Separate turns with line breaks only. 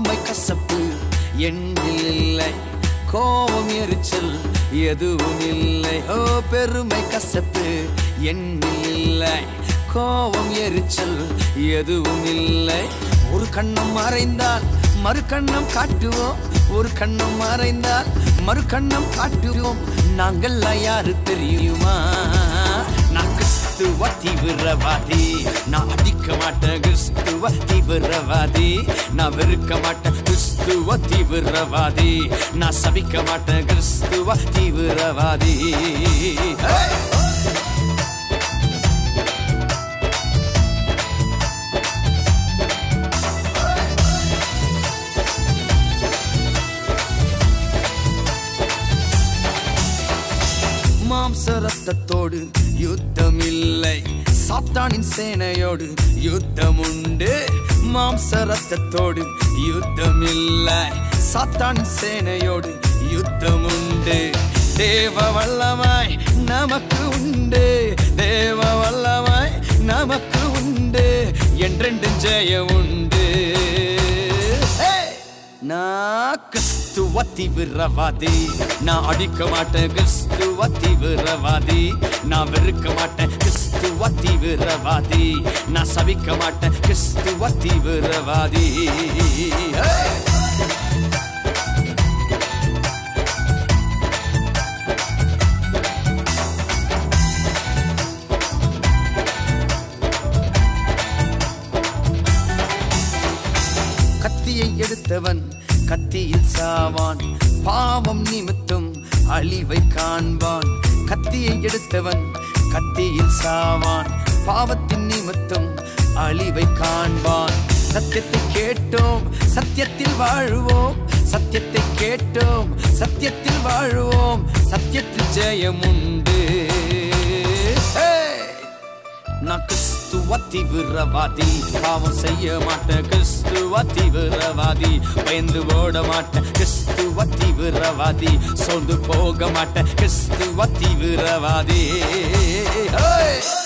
கசப்பு. எண்ணில் இல்லை கோபம் எரிச்சல் எதுவும் இல்லை. ஓ பெருமை கசப்பு. எண்ணில் இல்லை கோபம் எரிச்சல் எதுவும் இல்லை. ஒரு கண்ணம் மறைந்தால் மறு கண்ணம் காட்டுவோம். ஒரு கண்ணம் மறைந்தால் மறு கண்ணம் காட்டுவோம். நாங்கள் யாரு தெரியுமா? நான் கிறிஸ்துவ தீவிரவாதி. நான் அடிக்க மாட்டேன் கிறிஸ்துவ தீவிரவாதி. நான் வெறுக்க மாட்டேன் கிறிஸ்துவ தீவிரவாதி. நான் சபிக்க மாட்டேன் கிறிஸ்துவ தீவிரவாதி. மாம்ச ரத்தத்தோடு யுத்தமில்லை. சாத்தானின் சேனையோடு யுத்தம் உண்டு மாம்ச ரத்தத்தோடு யுத்தம் இல்லை சாத்தானின் சேனையோடு யுத்தம் உண்டு தேவ வல்லமாய் நமக்கு உண்டு. தேவ வல்லமாய் நமக்கு உண்டு. என்றெண்டு ஜெயம் உண்டு. நான் கிறிஸ்துவ தீவிரவாதி நான் அடிக்க மாட்டேன் கிறிஸ்துவ தீவிரவாதி நான் வெறுக்க மாட்டேன் கிறிஸ்துவ தீவிரவாதி நான் சபிக்க மாட்டேன் கிறிஸ்துவ தீவிரவாதி Hey! எடுத்தவன் கத்தியில் சாவான். பாவம் நிமித்தும் அழிவை காண்பான். கத்தியை எடுத்தவன் கத்தியில் சாவான். பாவத்தின் நிமித்தம் அழிவை காண்பான். சத்தியத்தை கேட்டோம் சத்தியத்தில் வாழ்வோம். சத்தியத்தை கேட்டோம் சத்தியத்தில் வாழ்வோம். சத்தியத்தில் ஜெயமுண்டு நான் கிறிஸ்துவ தீவிரவாதி. பாவம் செய்ய மாட்டேன் கிறிஸ்துவ தீவிரவாதி. பயந்து ஓட மாட்டேன் கிறிஸ்துவ தீவிரவாதி. சோர்ந்து போக மாட்டேன் கிறிஸ்துவ தீவிரவாதி. ஹே